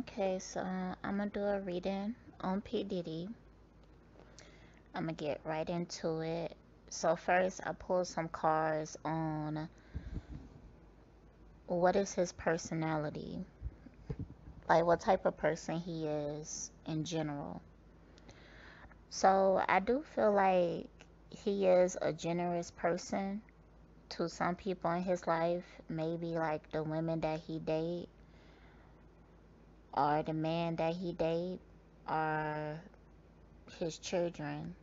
Okay, so I'm gonna do a reading on P. Diddy. I'm gonna get right into it. So first, I pulled some cards on what is his personality, like what type of person he is in general. So I do feel like he is a generous person to some people in his life, maybe like the women that he date or the man that he date or his children.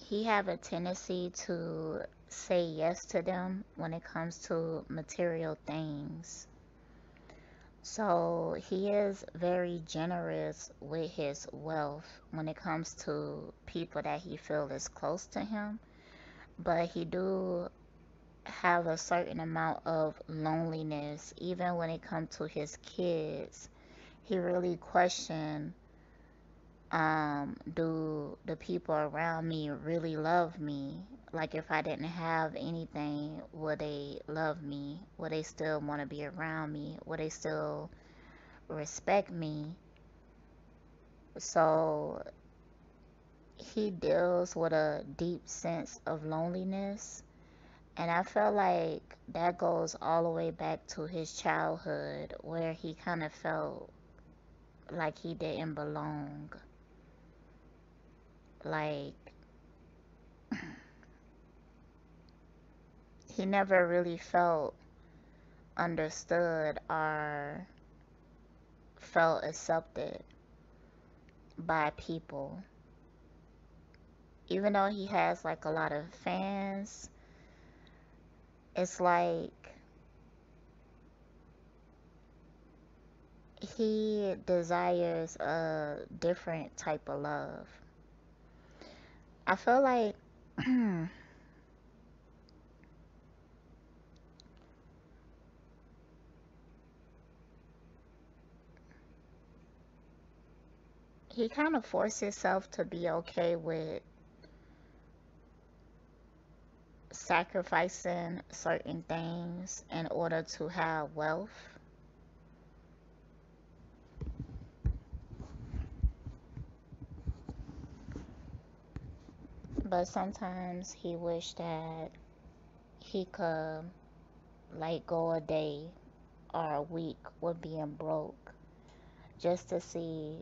He have a tendency to say yes to them when it comes to material things. So he is very generous with his wealth when it comes to people that he feel is close to him. But he do have a certain amount of loneliness even when it comes to his kids. He really question um do the people around me really love me? Like if i didn't have anything would they love me? Would they still want to be around me? Would they still respect me? So he deals with a deep sense of loneliness and i feel like that goes all the way back to his childhood where he kind of felt like he didn't belong like he never really felt understood or felt accepted by people. Even though he has like a lot of fans, it's like he desires a different type of love. I feel like he kind of forced himself to be okay with sacrificing certain things in order to have wealth. But sometimes he wished that he could like go a day or a week with being broke just to see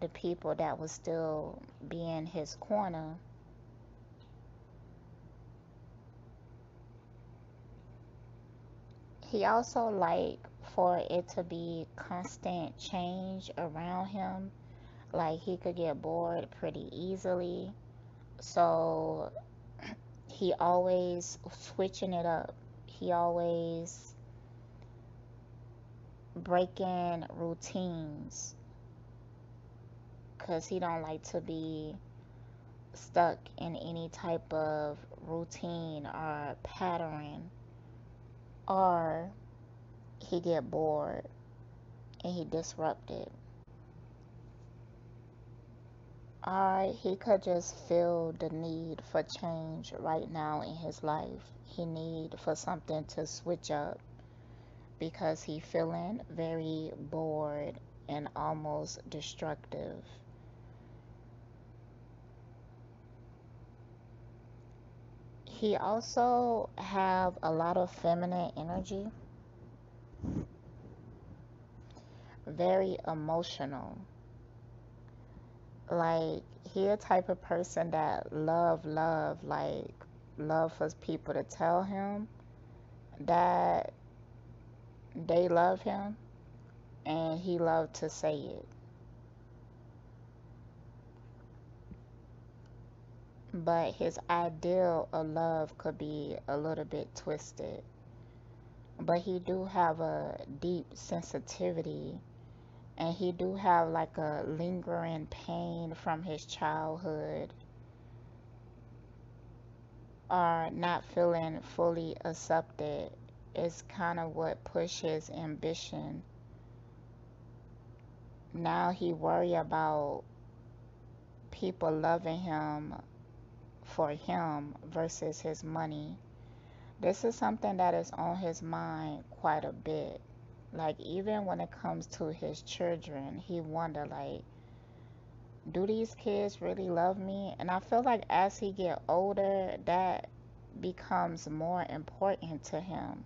the people that would still be in his corner he also like for it to be constant change around him like he could get bored pretty easily. So he always switching it up. He always breaking routines. Because he don't like to be stuck in any type of routine or pattern or he get bored and he disrupted or he could just feel the need for change right now in his life. He need for something to switch up because he feeling very bored and almost destructive. He also have a lot of feminine energy. Very emotional like he a type of person that love love like love for people to tell him that they love him and he loved to say it but his ideal of love could be a little bit twisted. But he do have a deep sensitivity and he do have like a lingering pain from his childhood or not feeling fully accepted is kind of what pushes ambition. Now he worry about people loving him for him versus his money this is something that is on his mind quite a bit. Like even when it comes to his children, he wonder like, do these kids really love me? And I feel like as he get older, that becomes more important to him.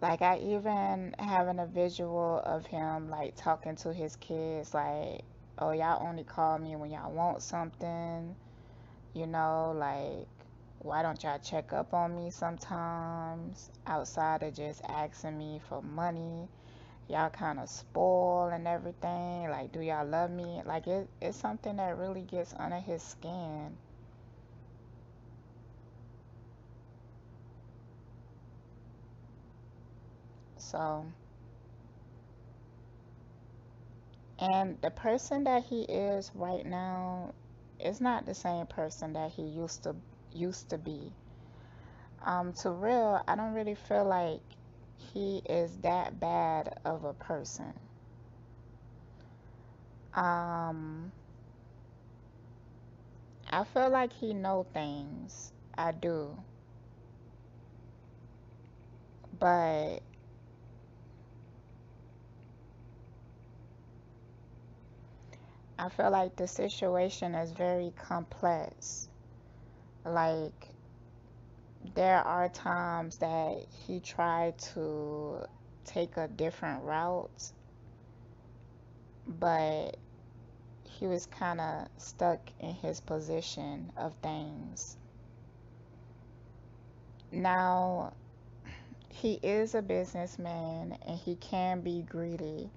Like I even having a visual of him like talking to his kids like, "Oh, y'all only call me when y'all want something." You know, like why don't y'all check up on me sometimes outside of just asking me for money? Y'all kind of spoil and everything. Like, do y'all love me? Like, it, it's something that really gets under his skin. So, and the person that he is right now is not the same person that he used to used to be. Um, to real, I don't really feel like he is that bad of a person. Um, I feel like he know things. I do. But I feel like the situation is very complex. Like, there are times that he tried to take a different route, but he was kind of stuck in his position of things. Now, he is a businessman and he can be greedy.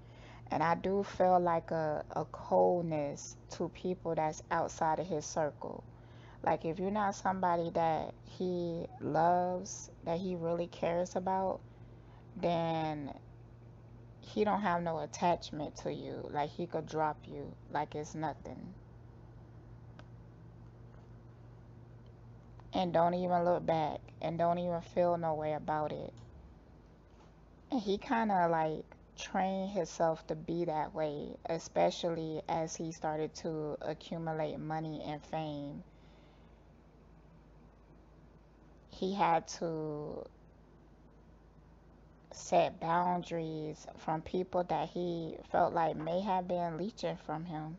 And I do feel like a, a coldness to people that's outside of his circle. Like if you're not somebody that he loves, that he really cares about, then he don't have no attachment to you. Like he could drop you like it's nothing. And don't even look back and don't even feel no way about it. And he kind of like trained himself to be that way, especially as he started to accumulate money and fame. He had to set boundaries from people that he felt like may have been leeching from him.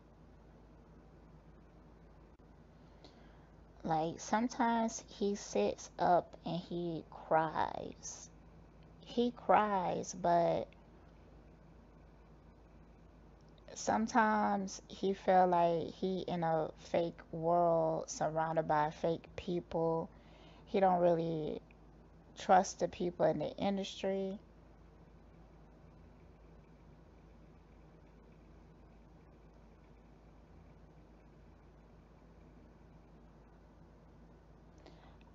Like sometimes he sits up and he cries. He cries, but sometimes he felt like he in a fake world surrounded by fake people. He don't really trust the people in the industry.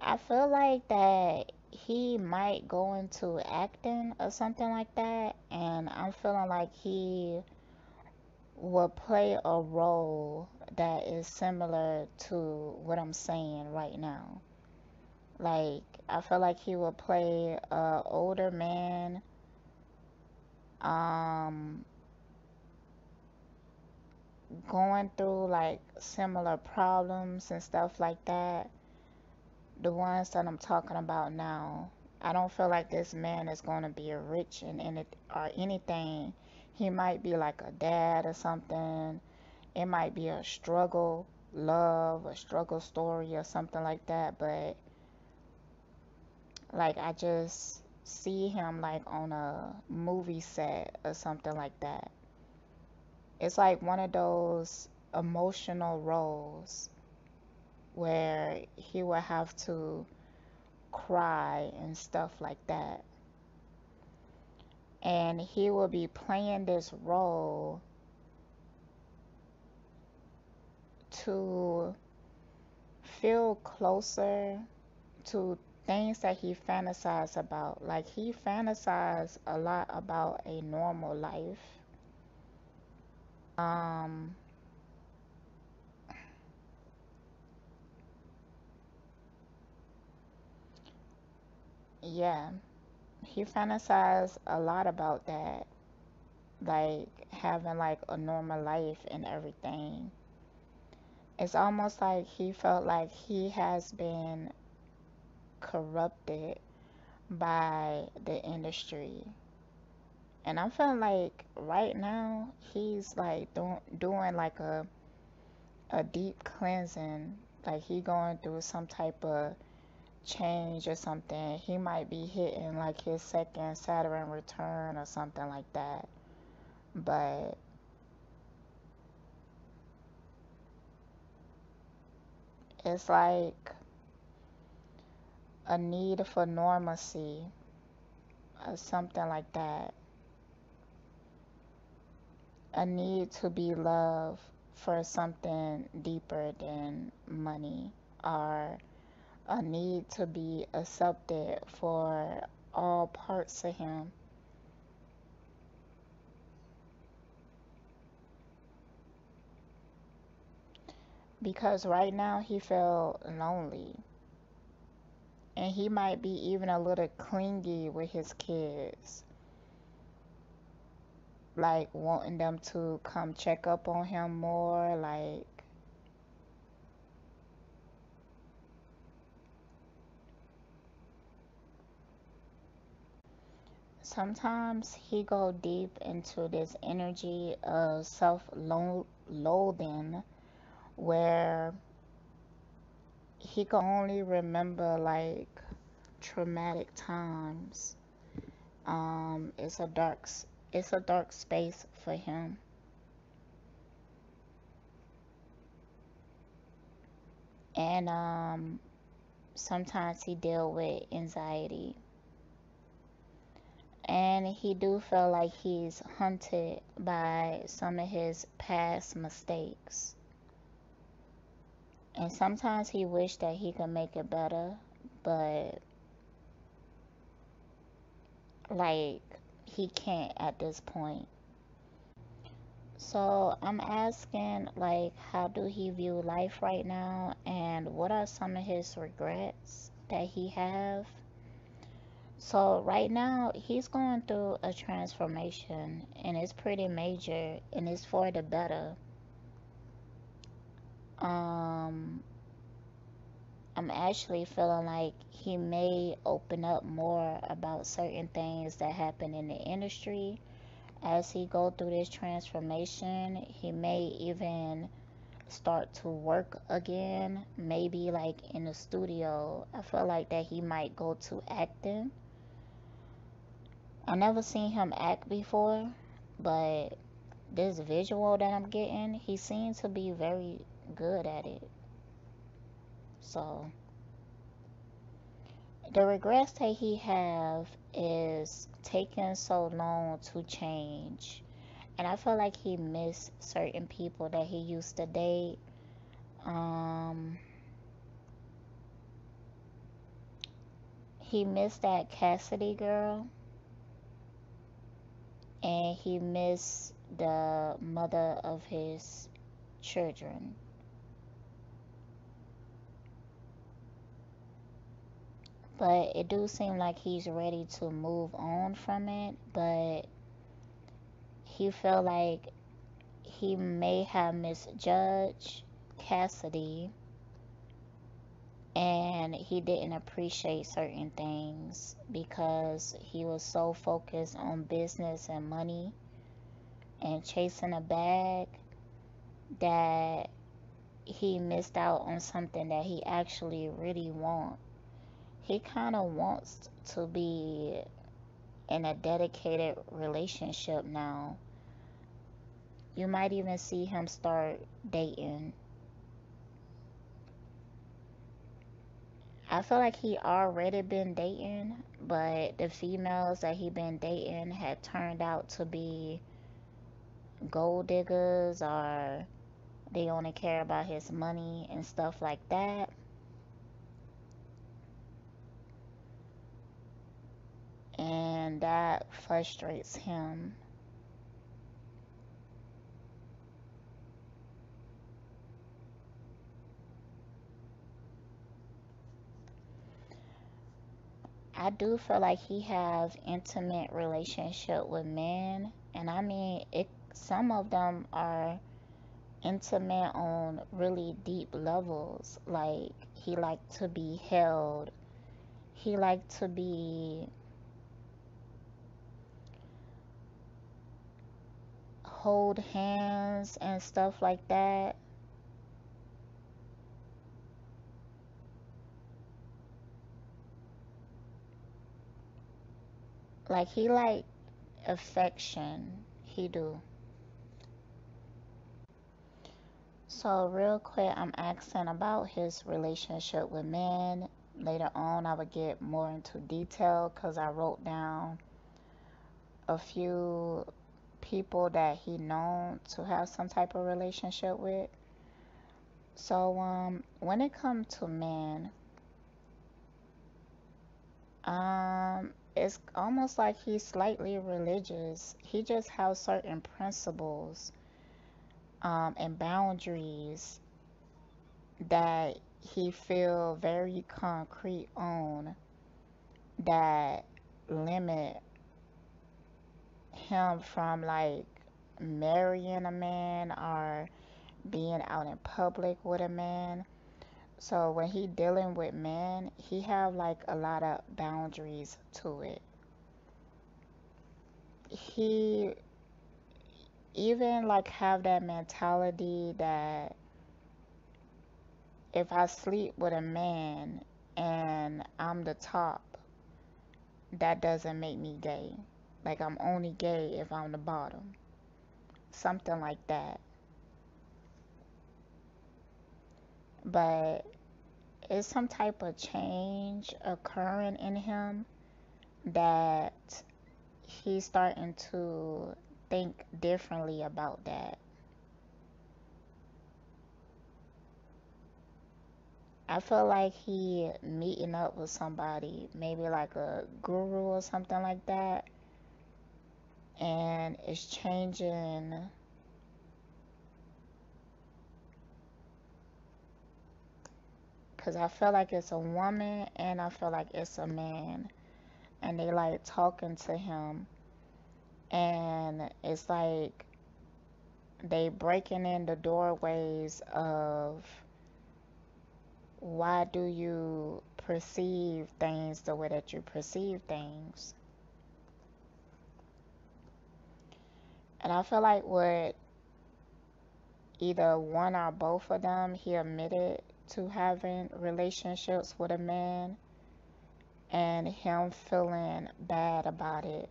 I feel like that he might go into acting or something like that, and I'm feeling like he will play a role that is similar to what I'm saying right now. Like, I feel like he will play a older man, um, going through like similar problems and stuff like that. The ones that I'm talking about now. I don't feel like this man is going to be a rich any or anything. He might be like a dad or something. It might be a struggle, love, a struggle story or something like that. But like I just see him like on a movie set or something like that. It's like one of those emotional roles where he would have to cry and stuff like that. And he will be playing this role to feel closer to things that he fantasized about. Like he fantasized a lot about a normal life. Um yeah, he fantasized a lot about that. Like having like a normal life and everything. It's almost like he felt like he has been corrupted by the industry. And I'm feeling like right now he's like doing doing like a a deep cleansing. Like he going through some type of change or something. He might be hitting like his second Saturn return or something like that. But it's like a need for normalcy or something like that. A need to be loved for something deeper than money or a need to be accepted for all parts of him. Because right now he felt lonely. And he might be even a little clingy with his kids. Like wanting them to come check up on him more, like sometimes he go deep into this energy of self-loathing where he can only remember like traumatic times. Um, it's a dark, it's a dark space for him. And um, sometimes he deal with anxiety. And he do feel like he's hunted by some of his past mistakes. And sometimes he wish that he could make it better, but like he can't at this point. So I'm asking like how do he view life right now and what are some of his regrets that he have? So right now he's going through a transformation and it's pretty major and it's for the better. Um I'm actually feeling like he may open up more about certain things that happen in the industry. As he go through this transformation he may even start to work again maybe like in the studio. I feel like that he might go to acting i never seen him act before but this visual that i'm getting he seems to be very good at it so the regrets that he have is taking so long to change. And I feel like he missed certain people that he used to date. Um, he missed that Cassidy girl. And he missed the mother of his children. but it do seem like he's ready to move on from it but he feel like he may have misjudged Cassidy and he didn't appreciate certain things because he was so focused on business and money and chasing a bag that he missed out on something that he actually really want he kind of wants to be in a dedicated relationship now. You might even see him start dating. I feel like he already been dating, but the females that he been dating had turned out to be gold diggers or they only care about his money and stuff like that. and that frustrates him. I do feel like he have intimate relationship with men and I mean it some of them are intimate on really deep levels. Like he liked to be held. He liked to be hold hands and stuff like that. Like he like affection. He do. So real quick, I'm asking about his relationship with men. Later on, I would get more into detail because I wrote down a few people that he known to have some type of relationship with. So um, when it comes to men, um, it's almost like he's slightly religious. He just has certain principles um, and boundaries that he feel very concrete on that limit him from like marrying a man or being out in public with a man. So when he dealing with men, he have like a lot of boundaries to it. He even like have that mentality that if I sleep with a man and I'm the top, that doesn't make me gay. Like I'm only gay if I'm the bottom. Something like that. But it's some type of change occurring in him that he's starting to think differently about that. I feel like he meeting up with somebody, maybe like a guru or something like that, and it's changing because I feel like it's a woman and I feel like it's a man. And they like talking to him. And it's like they breaking in the doorways of why do you perceive things the way that you perceive things? And i feel like with either one or both of them he admitted to having relationships with a man and him feeling bad about it.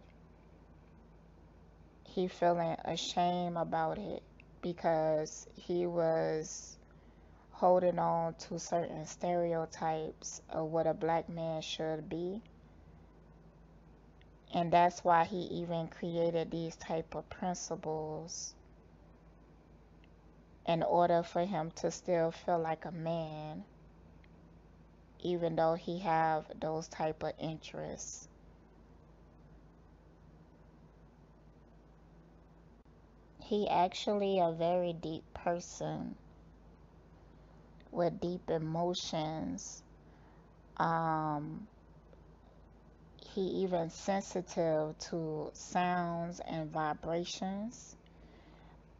He feeling ashamed about it because he was holding on to certain stereotypes of what a black man should be. And that's why he even created these type of principles in order for him to still feel like a man even though he have those type of interests he actually a very deep person with deep emotions. Um, he even sensitive to sounds and vibrations.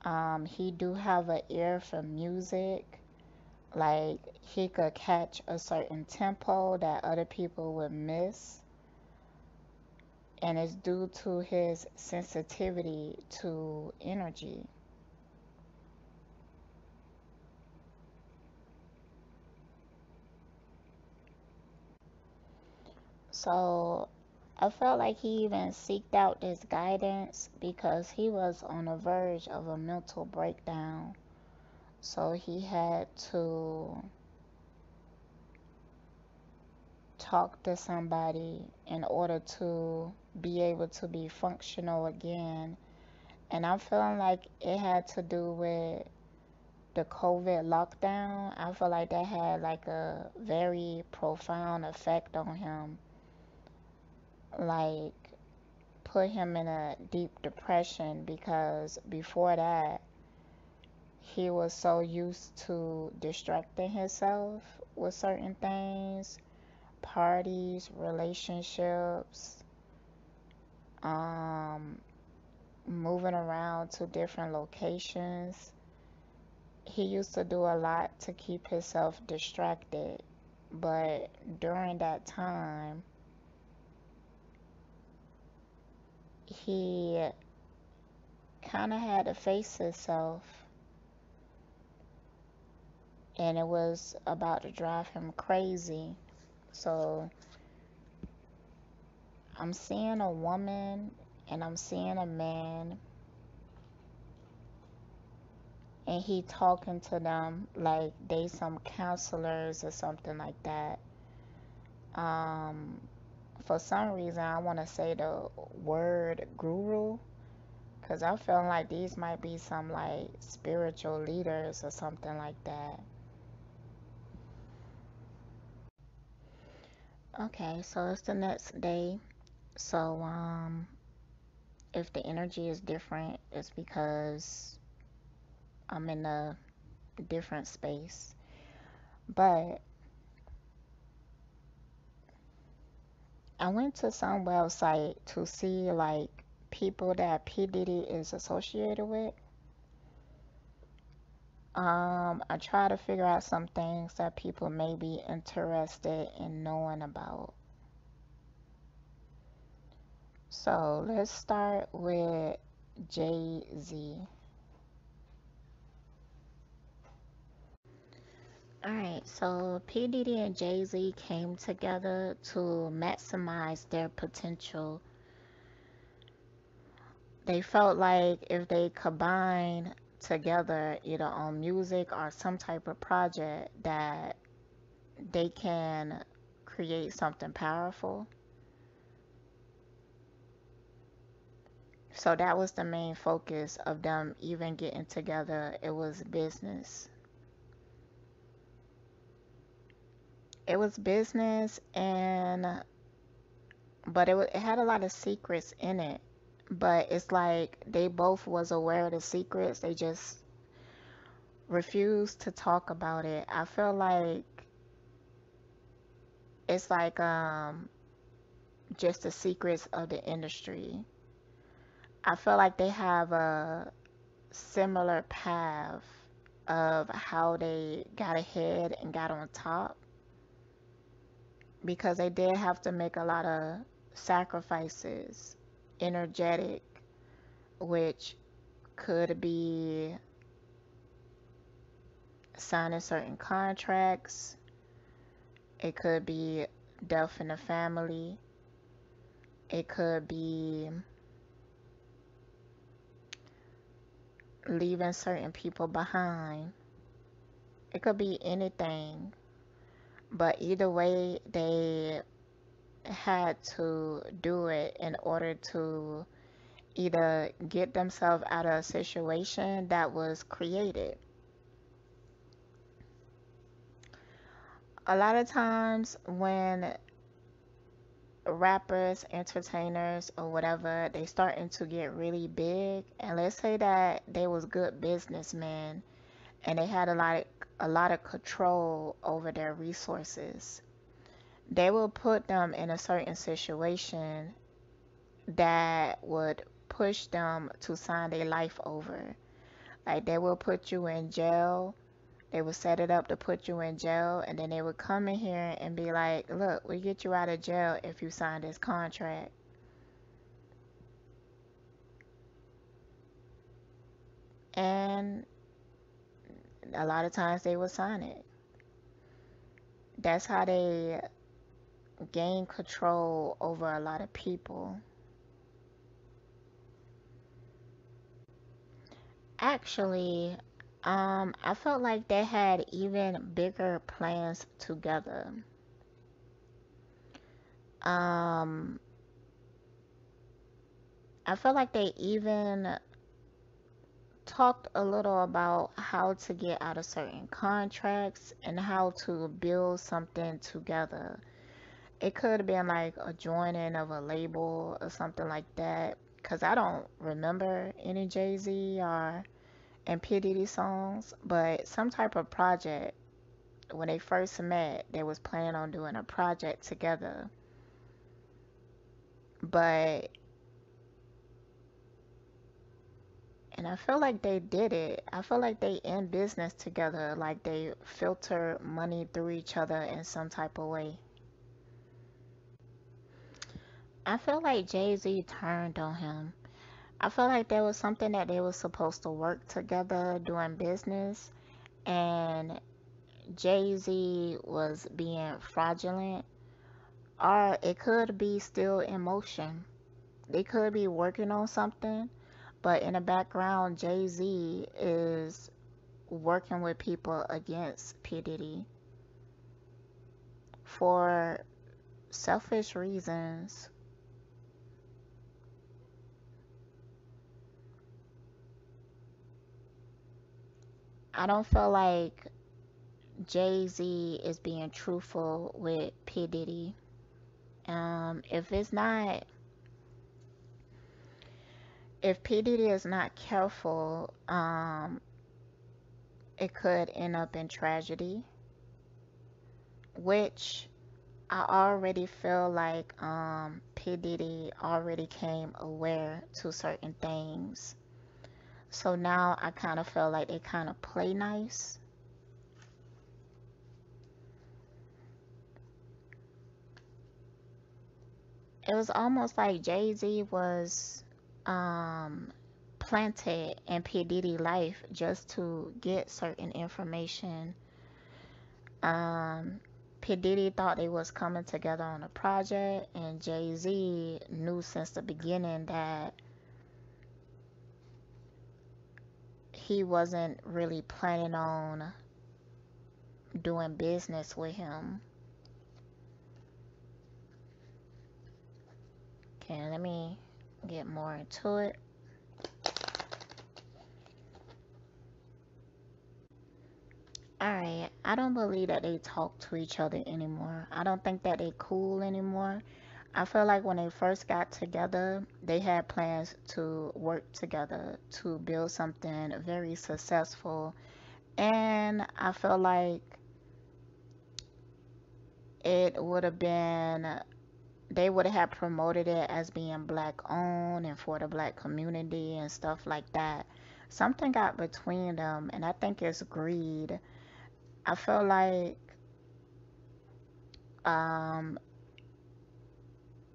Um, he do have an ear for music. Like he could catch a certain tempo that other people would miss and it's due to his sensitivity to energy. So I felt like he even seeked out this guidance because he was on the verge of a mental breakdown. So he had to talk to somebody in order to be able to be functional again. And I'm feeling like it had to do with the COVID lockdown. I feel like that had like a very profound effect on him. Like, put him in a deep depression because before that, he was so used to distracting himself with certain things parties, relationships, um, moving around to different locations. he used to do a lot to keep himself distracted, but during that time, he kind of had to face himself, and it was about to drive him crazy. So I'm seeing a woman and I'm seeing a man and he talking to them like they some counselors or something like that. Um, for some reason, I want to say the word guru because I feel like these might be some like spiritual leaders or something like that. Okay, so it's the next day. So, um, if the energy is different, it's because I'm in a different space. But I went to some website to see like people that P. Diddy is associated with. Um, I try to figure out some things that people may be interested in knowing about. So let's start with Jay Z. Alright, so P. Diddy and Jay Z came together to maximize their potential. They felt like if they combined together, either on music or some type of project, that they can create something powerful. So that was the main focus of them even getting together. It was business. It was business and but it, it had a lot of secrets in it. But it's like they both was aware of the secrets. They just refused to talk about it. I feel like it's like um just the secrets of the industry. I feel like they have a similar path of how they got ahead and got on top because they did have to make a lot of sacrifices, energetic, which could be signing certain contracts. It could be death in the family. It could be leaving certain people behind. It could be anything. But either way, they had to do it in order to either get themselves out of a situation that was created. A lot of times when rappers, entertainers, or whatever, they starting to get really big, and let's say that they was good businessmen and they had a lot of, a lot of control over their resources. They will put them in a certain situation that would push them to sign their life over. Like they will put you in jail. They will set it up to put you in jail, and then they would come in here and be like, "Look, we get you out of jail if you sign this contract." And a lot of times they will sign it. That's how they gain control over a lot of people. Actually, um, I felt like they had even bigger plans together. Um, I felt like they even talked a little about how to get out of certain contracts and how to build something together. It could have been like a joining of a label or something like that. Cause I don't remember any Jay Z or and P Diddy songs, but some type of project. When they first met, they was planning on doing a project together. But And I feel like they did it. I feel like they in business together, like they filter money through each other in some type of way. I feel like Jay-Z turned on him. I feel like there was something that they were supposed to work together doing business and Jay-Z was being fraudulent or it could be still in motion. They could be working on something, but in the background Jay-Z is working with people against P. Diddy for selfish reasons. I don't feel like Jay Z is being truthful with P. Diddy. Um, if it's not, if P. Diddy is not careful, um, it could end up in tragedy, which I already feel like um, P. Diddy already came aware to certain things. So now I kind of feel like they kind of play nice it was almost like Jay Z was um, planted in P Diddy life just to get certain information. Um, P Diddy thought they was coming together on a project, and Jay Z knew since the beginning that he wasn't really planning on doing business with him. Okay, let me get more into it. Alright, I don't believe that they talk to each other anymore. I don't think that they cool anymore. I feel like when they first got together, they had plans to work together to build something very successful. And I feel like it would have been they would have promoted it as being black owned and for the black community and stuff like that. Something got between them, and I think it's greed. I feel like um,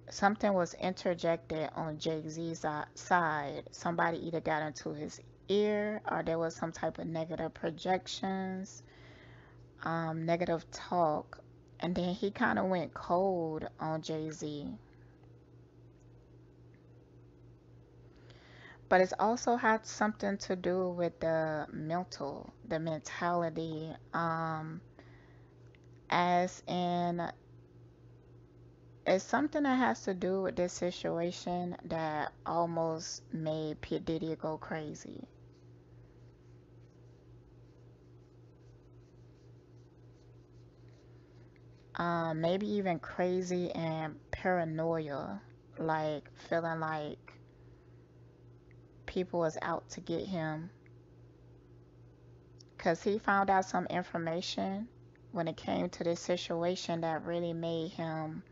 something was interjected on Jay Z's side. Somebody either got into his ear or there was some type of negative projections, um, negative talk and then he kind of went cold on Jay Z. But it's also had something to do with the mental, the mentality, um, as in, it's something that has to do with this situation that almost made P. Diddy go crazy. Um, maybe even crazy and paranoia, like feeling like people was out to get him. Because he found out some information when it came to this situation that really made him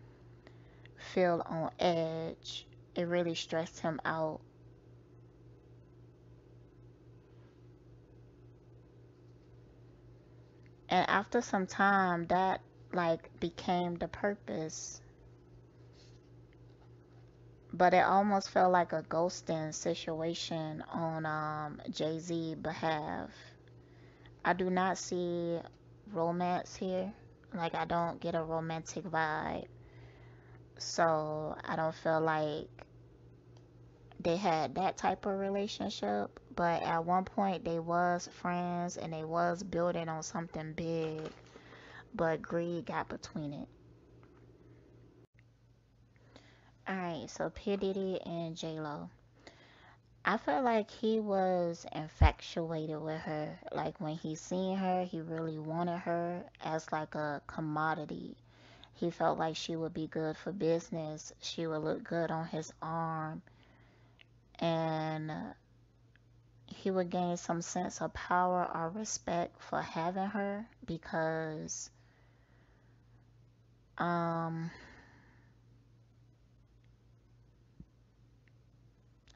feel on edge. It really stressed him out. And after some time, that like became the purpose. But it almost felt like a ghosting situation on um, Jay Z behalf. I do not see romance here. Like I don't get a romantic vibe. So I don't feel like they had that type of relationship. But at one point they was friends and they was building on something big but greed got between it. Alright, so P. Diddy and J Lo. I felt like he was infatuated with her. Like when he seen her, he really wanted her as like a commodity. He felt like she would be good for business. She would look good on his arm. And he would gain some sense of power or respect for having her because um,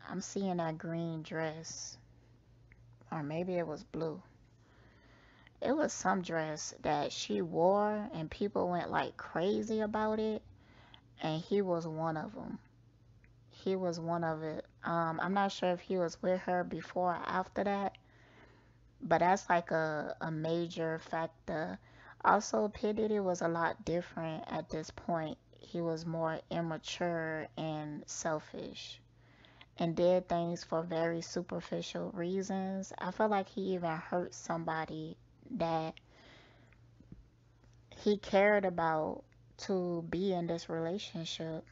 I'm seeing that green dress. or maybe it was blue. It was some dress that she wore, and people went like crazy about it, and he was one of them. He was one of it. Um, I'm not sure if he was with her before or after that, but that's like a, a major factor. Also, P. Diddy was a lot different at this point. He was more immature and selfish and did things for very superficial reasons. I feel like he even hurt somebody that he cared about to be in this relationship.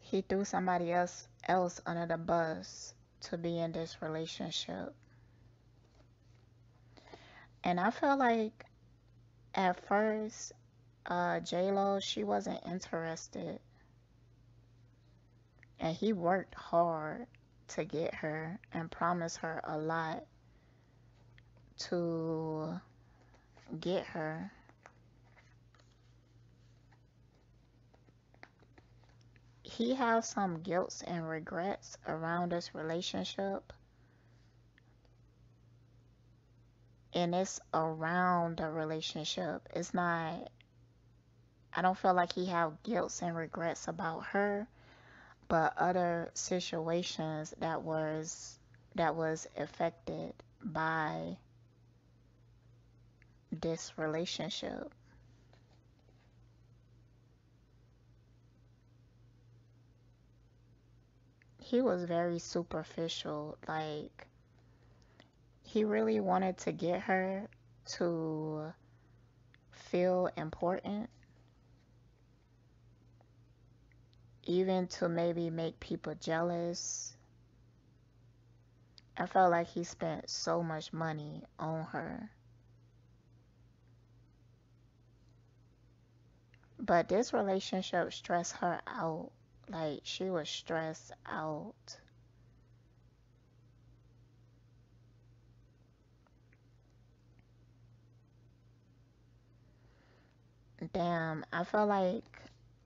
He threw somebody else else under the bus to be in this relationship. And I felt like at first, uh, J Lo she wasn't interested, and he worked hard to get her and promised her a lot to get her. He has some guilt and regrets around this relationship. And it's around the relationship. It's not I don't feel like he have guilt and regrets about her, but other situations that was that was affected by this relationship. He was very superficial. Like, he really wanted to get her to feel important, even to maybe make people jealous. I felt like he spent so much money on her. But this relationship stressed her out. Like, she was stressed out. Damn, I feel like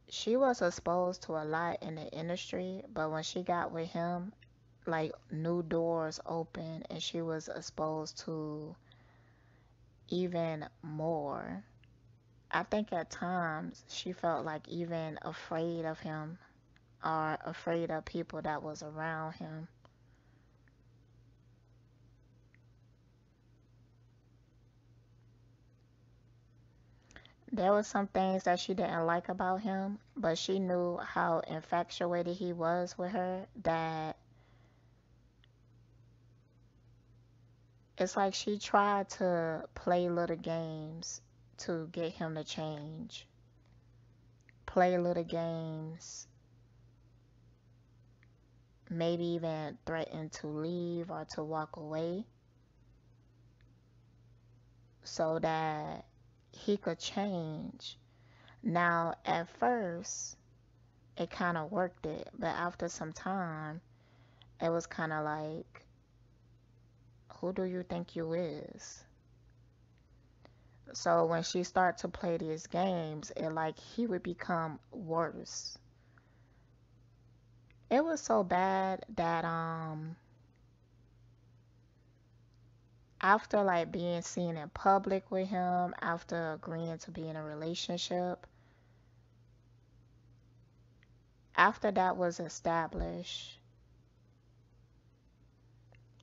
she was exposed to a lot in the industry, but when she got with him, like new doors opened and she was exposed to even more. I think at times she felt like even afraid of him or afraid of people that was around him. There were some things that she didn't like about him, but she knew how infatuated he was with her that it's like she tried to play little games to get him to change. Play little games. Maybe even threaten to leave or to walk away. So that he could change. Now, at first, it kind of worked it, but after some time, it was kind of like, who do you think you is? So when she started to play these games, it like he would become worse. It was so bad that um after like being seen in public with him, after agreeing to be in a relationship, after that was established,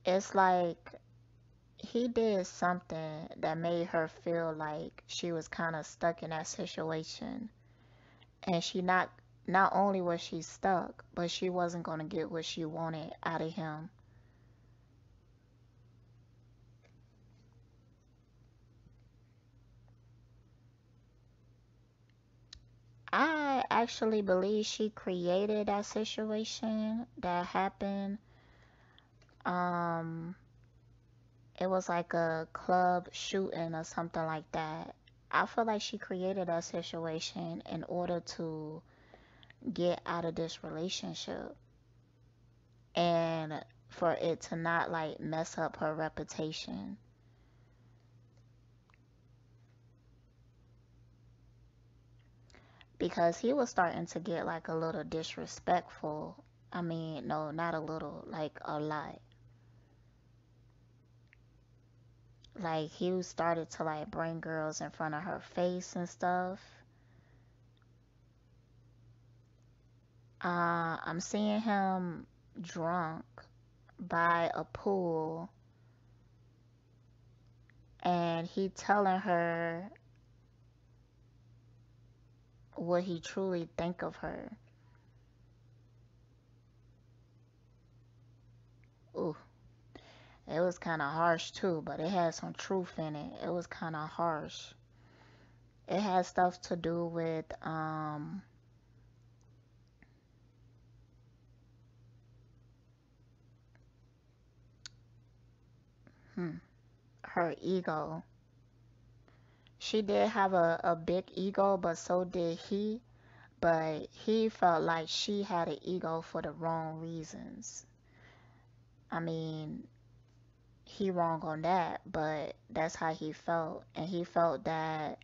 it's like he did something that made her feel like she was kind of stuck in that situation. And she not not only was she stuck but she wasn't going to get what she wanted out of him I actually believe she created that situation that happened um it was like a club shooting or something like that. I feel like she created that situation in order to get out of this relationship and for it to not like mess up her reputation. Because he was starting to get like a little disrespectful I mean, no, not a little, like a lot. Like he started to like bring girls in front of her face and stuff. Uh, I'm seeing him drunk by a pool and he telling her what he truly think of her. Ooh. It was kind of harsh too, but it had some truth in it. It was kind of harsh. It had stuff to do with um hmm, her ego. She did have a, a big ego, but so did he. But he felt like she had an ego for the wrong reasons. I mean, he wrong on that, but that's how he felt. And he felt that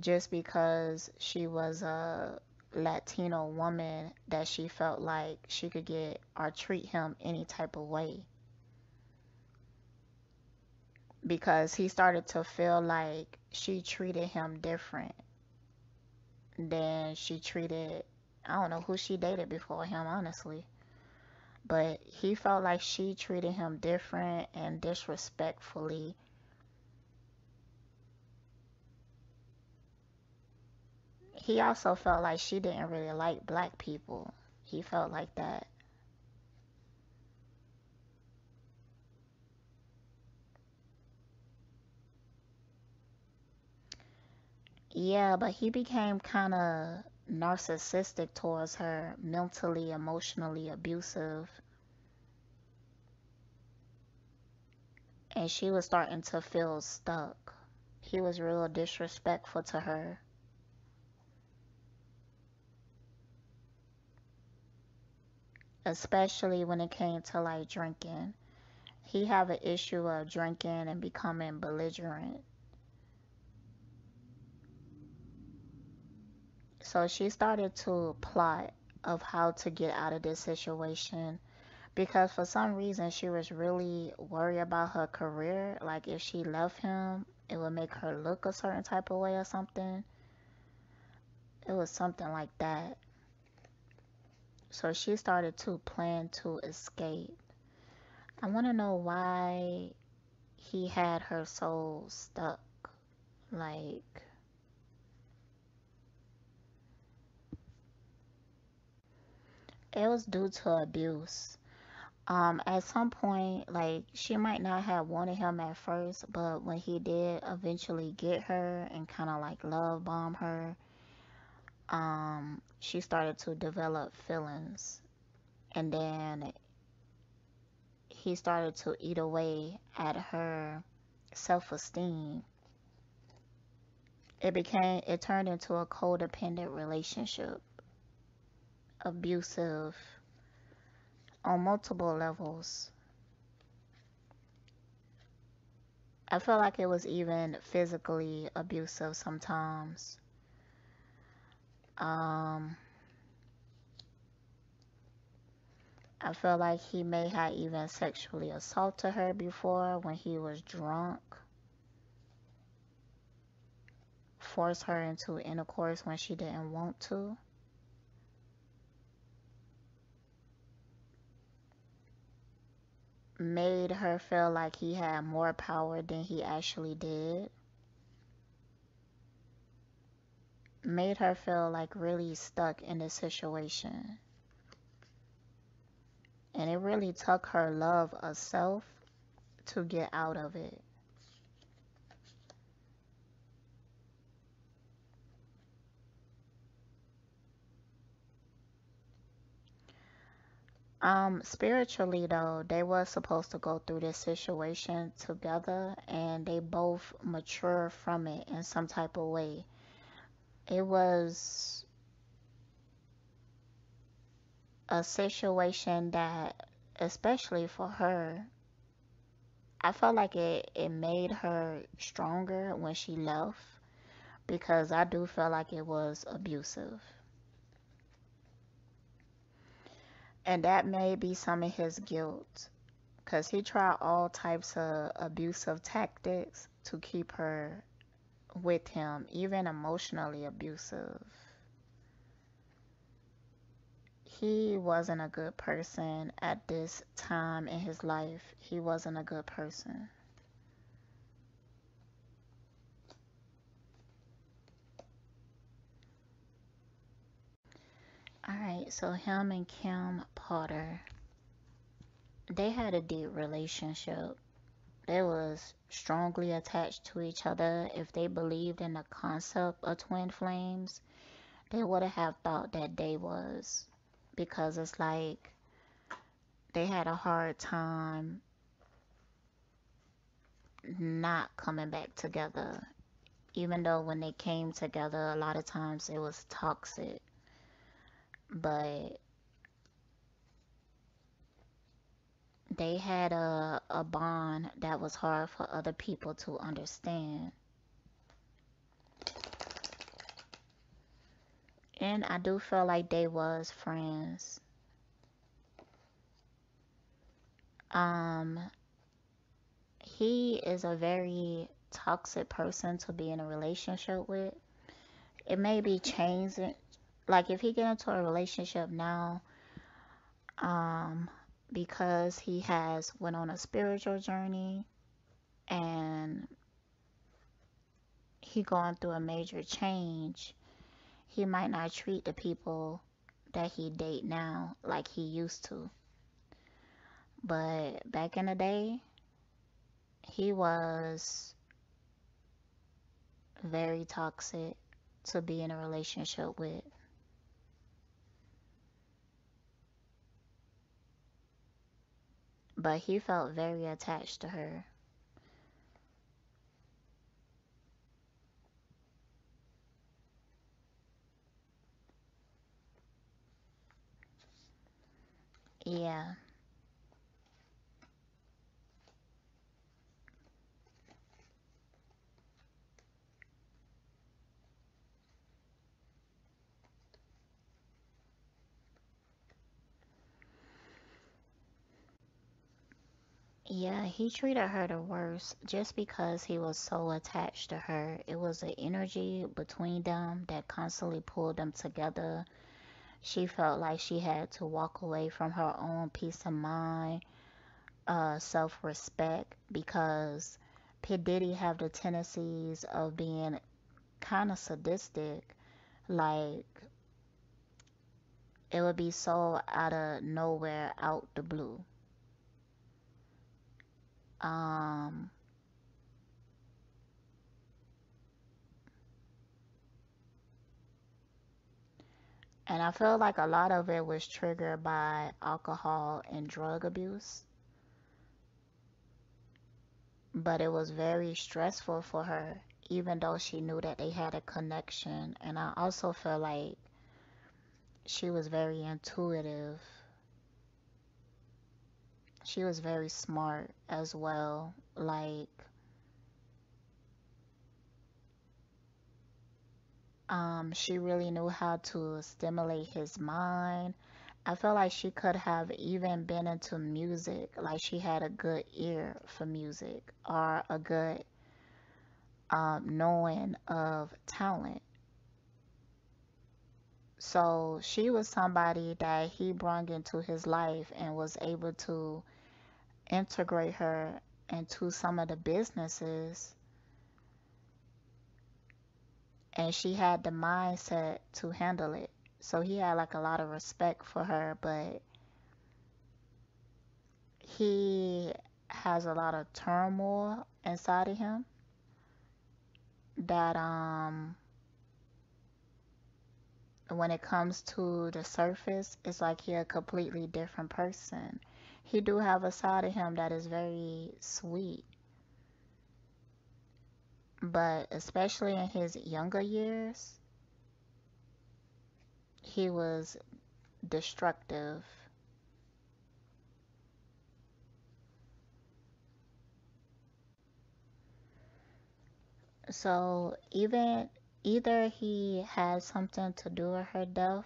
just because she was a Latino woman, that she felt like she could get or treat him any type of way. Because he started to feel like she treated him different than she treated, I don't know who she dated before him, honestly but he felt like she treated him different and disrespectfully. He also felt like she didn't really like black people. He felt like that. Yeah, but he became kind of narcissistic towards her, mentally, emotionally abusive. And she was starting to feel stuck. He was real disrespectful to her. Especially when it came to like drinking. He have an issue of drinking and becoming belligerent. So she started to plot of how to get out of this situation because for some reason she was really worried about her career. Like if she left him, it would make her look a certain type of way or something. It was something like that. So she started to plan to escape. I want to know why he had her so stuck. Like, it was due to abuse. Um, at some point, like she might not have wanted him at first, but when he did eventually get her and kind of like love bomb her, um, she started to develop feelings, and then he started to eat away at her self-esteem. It became, it turned into a codependent relationship abusive on multiple levels. I felt like it was even physically abusive sometimes. Um, I felt like he may have even sexually assaulted her before when he was drunk. Forced her into intercourse when she didn't want to. Made her feel like he had more power than he actually did. Made her feel like really stuck in the situation. And it really took her love of self to get out of it. Um, spiritually though, they were supposed to go through this situation together and they both mature from it in some type of way. It was a situation that especially for her I felt like it, it made her stronger when she left because I do feel like it was abusive. And that may be some of his guilt because he tried all types of abusive tactics to keep her with him, even emotionally abusive. He wasn't a good person at this time in his life. He wasn't a good person. All right, so him and Kim Porter, they had a deep relationship. They was strongly attached to each other. If they believed in the concept of twin flames, they would have thought that they was because it's like they had a hard time not coming back together. Even though when they came together, a lot of times it was toxic but they had a, a bond that was hard for other people to understand. And I do feel like they was friends. Um, he is a very toxic person to be in a relationship with. It may be changing like if he get into a relationship now um because he has went on a spiritual journey and he going through a major change he might not treat the people that he date now like he used to. But back in the day he was very toxic to be in a relationship with but he felt very attached to her. Yeah. Yeah, he treated her the worst just because he was so attached to her. It was an energy between them that constantly pulled them together. She felt like she had to walk away from her own peace of mind, uh, self-respect, because P. Diddy have the tendencies of being kind of sadistic. Like, it would be so out of nowhere, out the blue. Um, and I feel like a lot of it was triggered by alcohol and drug abuse. But it was very stressful for her, even though she knew that they had a connection. And I also feel like she was very intuitive she was very smart as well. Like, um, she really knew how to stimulate his mind. I felt like she could have even been into music, like she had a good ear for music or a good um, knowing of talent. So she was somebody that he brought into his life and was able to integrate her into some of the businesses and she had the mindset to handle it. So he had like a lot of respect for her, but he has a lot of turmoil inside of him that um when it comes to the surface it's like he a completely different person he do have a side of him that is very sweet. But especially in his younger years, he was destructive. So even either he had something to do with her death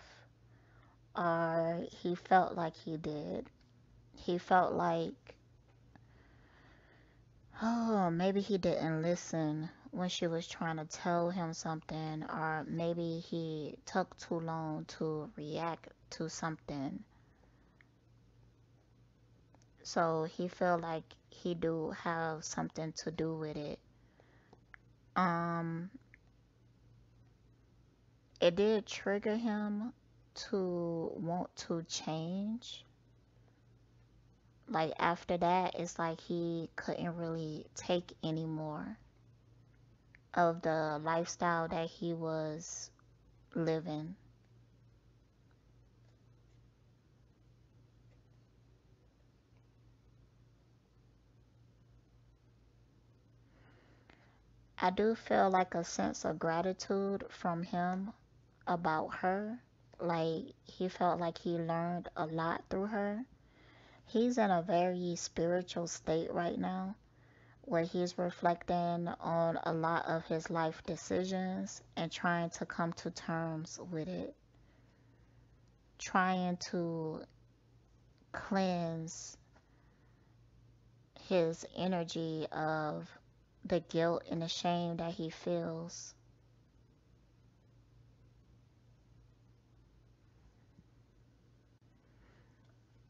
or he felt like he did. He felt like, oh, maybe he didn't listen when she was trying to tell him something, or maybe he took too long to react to something. So he felt like he do have something to do with it. Um, it did trigger him to want to change. Like after that, it's like he couldn't really take anymore of the lifestyle that he was living. I do feel like a sense of gratitude from him about her. Like he felt like he learned a lot through her. He's in a very spiritual state right now where he's reflecting on a lot of his life decisions and trying to come to terms with it. Trying to cleanse his energy of the guilt and the shame that he feels.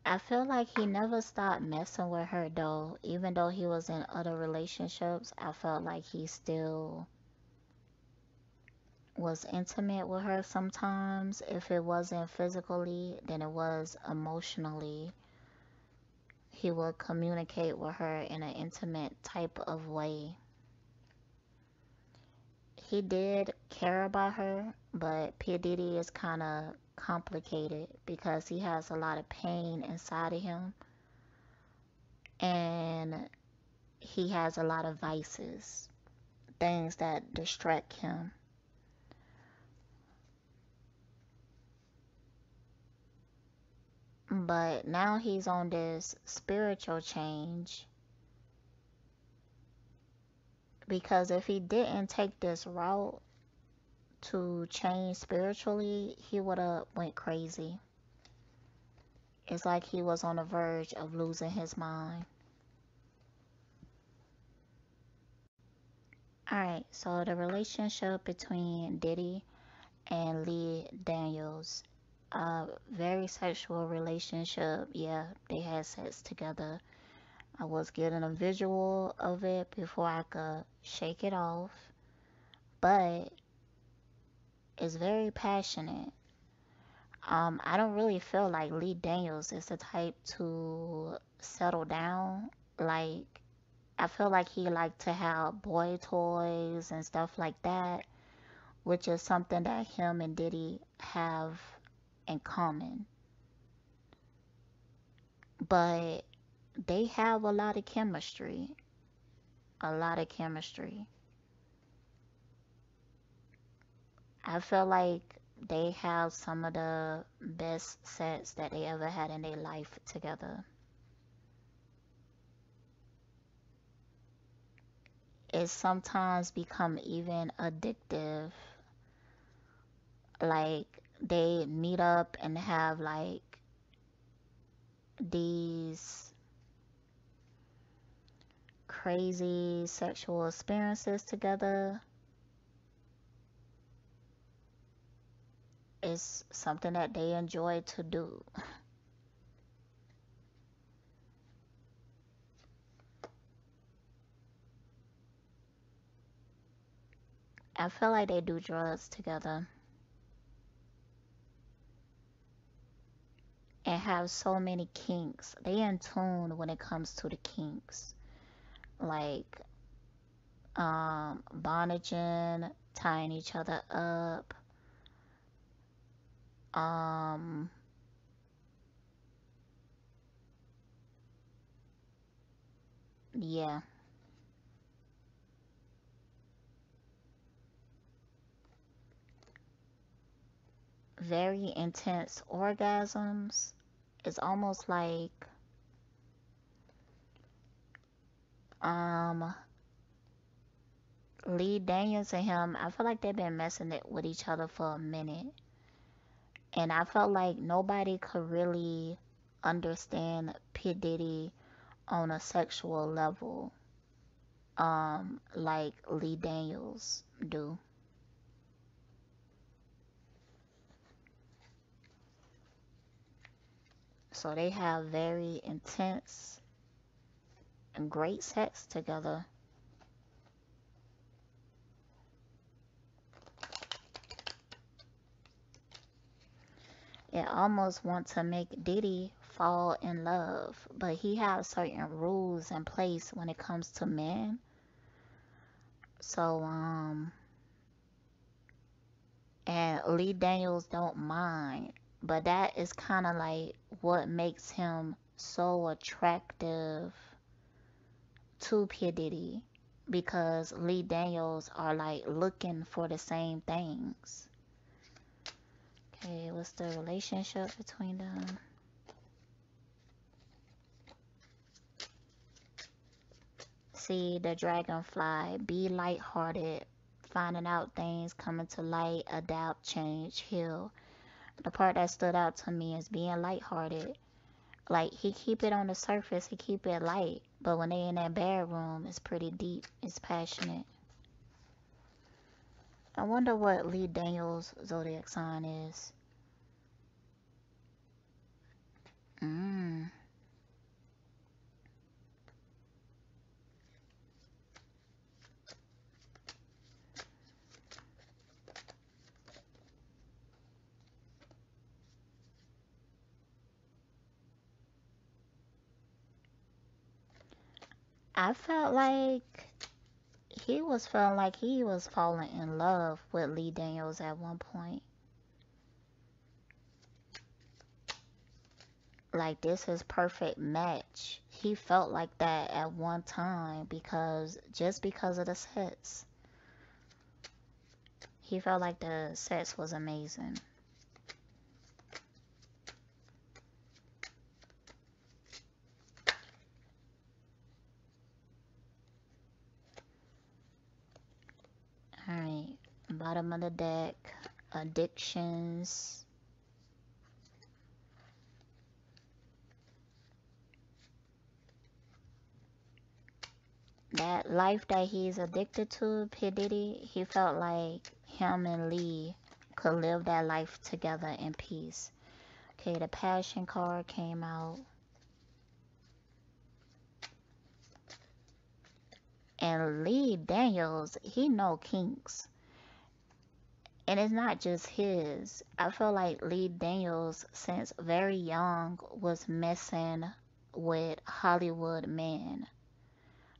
I feel like he never stopped messing with her though. Even though he was in other relationships, I felt like he still was intimate with her sometimes. If it wasn't physically, then it was emotionally. He would communicate with her in an intimate type of way he did care about her, but P. Diddy is kind of complicated because he has a lot of pain inside of him and he has a lot of vices, things that distract him. But now he's on this spiritual change because if he didn't take this route to change spiritually, he would have went crazy. It's like he was on the verge of losing his mind. Alright, so the relationship between Diddy and Lee Daniels, a very sexual relationship. Yeah, they had sex together. I was getting a visual of it before I could shake it off. But it's very passionate. Um, I don't really feel like Lee Daniels is the type to settle down. Like, I feel like he like to have boy toys and stuff like that, which is something that him and Diddy have in common. But they have a lot of chemistry. A lot of chemistry. I feel like they have some of the best sets that they ever had in their life together. It sometimes become even addictive. Like they meet up and have like these crazy sexual experiences together is something that they enjoy to do. I feel like they do drugs together. And have so many kinks. They in tune when it comes to the kinks like um, bondaging, tying each other up. Um, yeah. Very intense orgasms. It's almost like um Lee Daniels and him, I feel like they've been messing it with each other for a minute. And I felt like nobody could really understand P. Diddy on a sexual level um, like Lee Daniels do. So they have very intense and great sex together. It almost want to make Diddy fall in love, but he has certain rules in place when it comes to men. So um and Lee Daniels don't mind, but that is kind of like what makes him so attractive to P Diddy because Lee Daniels are like looking for the same things. Okay, what's the relationship between them? See the dragonfly, be lighthearted, finding out things, coming to light, adapt, change, heal. The part that stood out to me is being lighthearted. Like he keep it on the surface, he keep it light, but when they in that bedroom, it's pretty deep, it's passionate. I wonder what Lee Daniels' zodiac sign is. Mmm. I felt like he was feeling like he was falling in love with Lee Daniels at one point. Like this is perfect match. He felt like that at one time because just because of the sets. He felt like the sets was amazing. Alright, bottom of the deck, addictions. That life that he's addicted to, P. Diddy, he felt like him and Lee could live that life together in peace. Okay, the passion card came out. And Lee Daniels, he know kinks. And it's not just his. I feel like Lee Daniels, since very young, was messing with Hollywood men.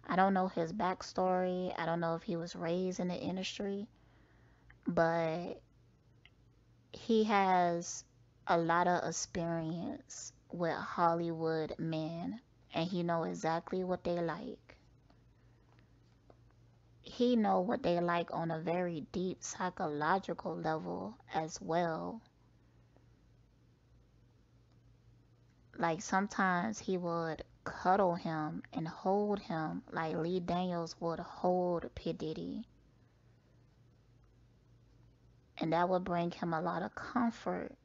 I don't know his backstory. I don't know if he was raised in the industry. But he has a lot of experience with Hollywood men. And he know exactly what they like he know what they like on a very deep psychological level as well. Like sometimes he would cuddle him and hold him like Lee Daniels would hold P. Diddy. And that would bring him a lot of comfort.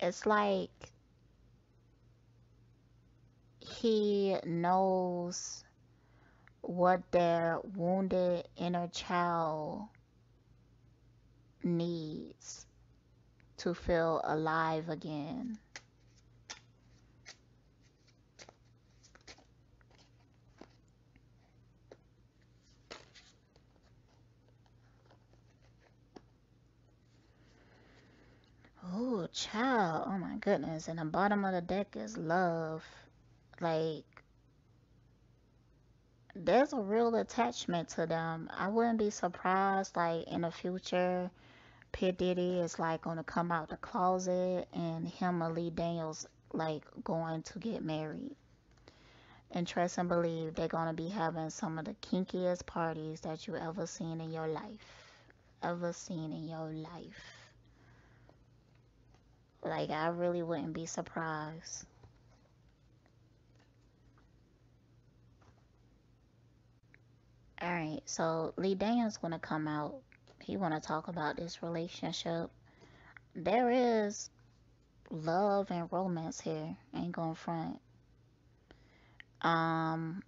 It's like he knows what their wounded inner child needs to feel alive again. Oh, child. Oh my goodness. And the bottom of the deck is love. Like, there's a real attachment to them. I wouldn't be surprised, like, in the future, P. Diddy is, like, going to come out the closet and him and Lee Daniels, like, going to get married. And trust and believe they're going to be having some of the kinkiest parties that you ever seen in your life. Ever seen in your life. Like, I really wouldn't be surprised. All right, so Lee Daniels gonna come out. He want to talk about this relationship. There is love and romance here. Ain't going front. Um,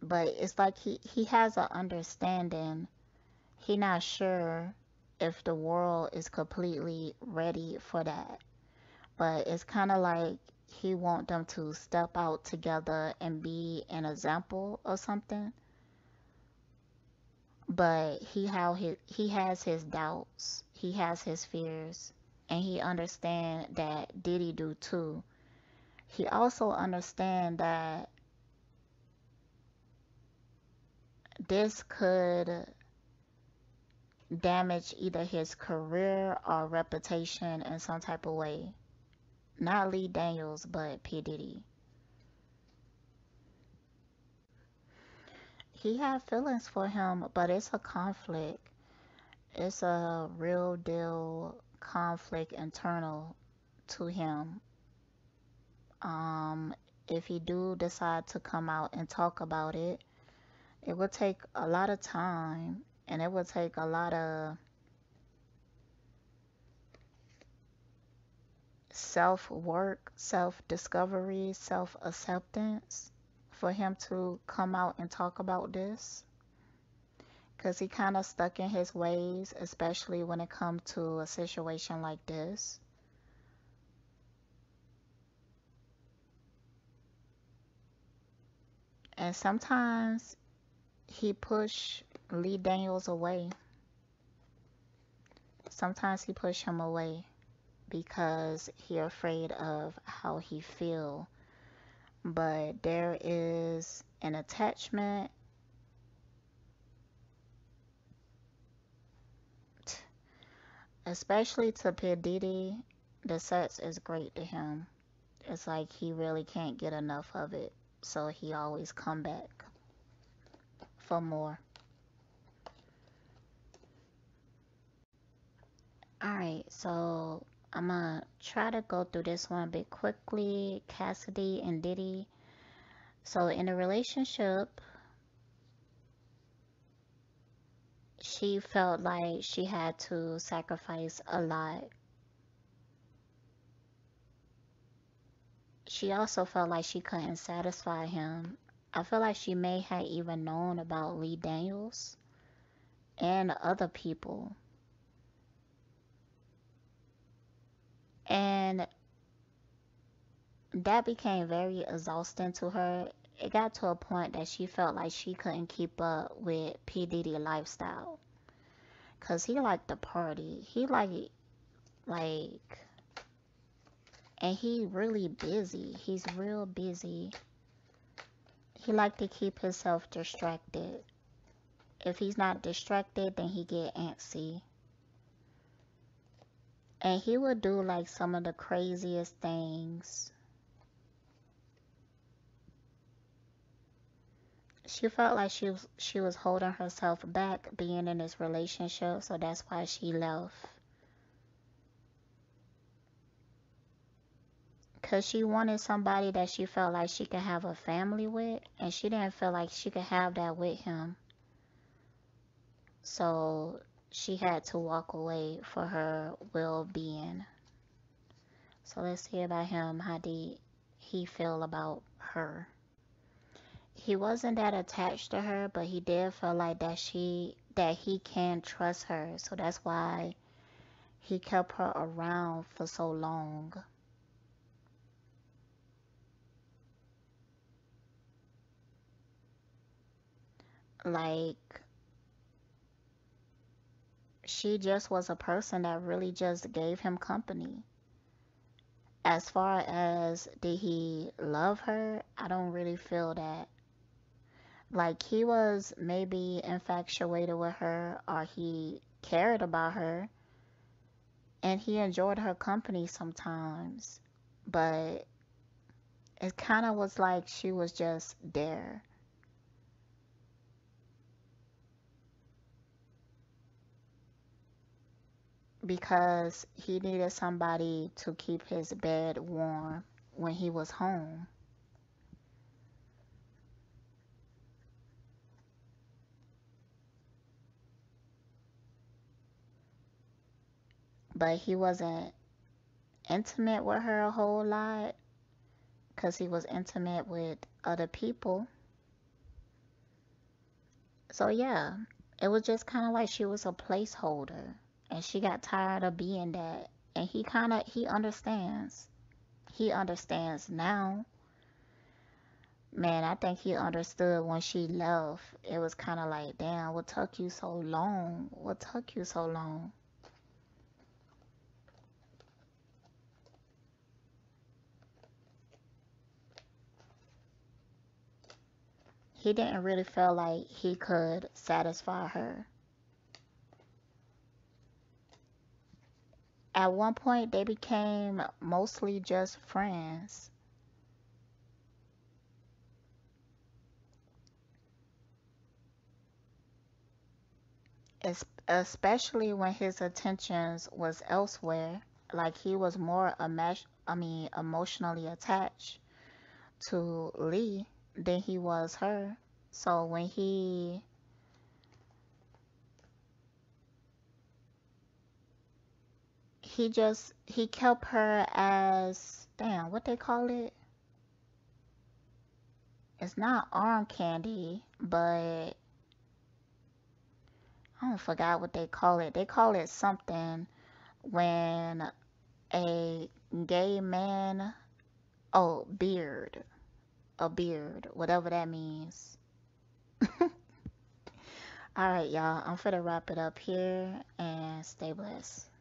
but it's like he he has an understanding. He not sure if the world is completely ready for that. But it's kind of like he want them to step out together and be an example or something but he how he he has his doubts he has his fears and he understand that diddy do too he also understand that this could damage either his career or reputation in some type of way not lee daniels but p diddy he had feelings for him, but it's a conflict. It's a real deal conflict internal to him. Um, if he do decide to come out and talk about it, it will take a lot of time and it would take a lot of self work, self discovery, self acceptance for him to come out and talk about this because he kind of stuck in his ways, especially when it comes to a situation like this. And sometimes he push Lee Daniels away. Sometimes he push him away because he afraid of how he feel but there is an attachment especially to P. Diddy, the sex is great to him. It's like he really can't get enough of it. So he always come back for more. Alright, so I'm gonna try to go through this one a bit quickly. Cassidy and Diddy. So in a relationship, she felt like she had to sacrifice a lot. She also felt like she couldn't satisfy him. I feel like she may have even known about Lee Daniels and other people And that became very exhausting to her. It got to a point that she felt like she couldn't keep up with P. Diddy lifestyle. Cause he liked to party. He like like and he really busy. He's real busy. He like to keep himself distracted. If he's not distracted, then he get antsy and he would do like some of the craziest things. She felt like she was she was holding herself back being in this relationship, so that's why she left. Cause she wanted somebody that she felt like she could have a family with, and she didn't feel like she could have that with him. So she had to walk away for her well-being. So let's hear about him. How did he feel about her? He wasn't that attached to her, but he did feel like that she that he can trust her. So that's why he kept her around for so long. Like she just was a person that really just gave him company. As far as did he love her, I don't really feel that. Like he was maybe infatuated with her or he cared about her and he enjoyed her company sometimes. But it kind of was like she was just there. because he needed somebody to keep his bed warm when he was home. But he wasn't intimate with her a whole lot because he was intimate with other people. So, yeah, it was just kind of like she was a placeholder and she got tired of being that. And he kind of, he understands. He understands now. Man, I think he understood when she left. It was kind of like, damn, what took you so long? What took you so long? he didn't really feel like he could satisfy her. At one point, they became mostly just friends. especially when his attentions was elsewhere like he was more I mean emotionally attached to Lee than he was her. So when he he just he kept her as damn what they call it it's not arm candy but I don't forgot what they call it they call it something when a gay man oh beard a beard, whatever that means. All right, y'all. I'm to wrap it up here and stay blessed.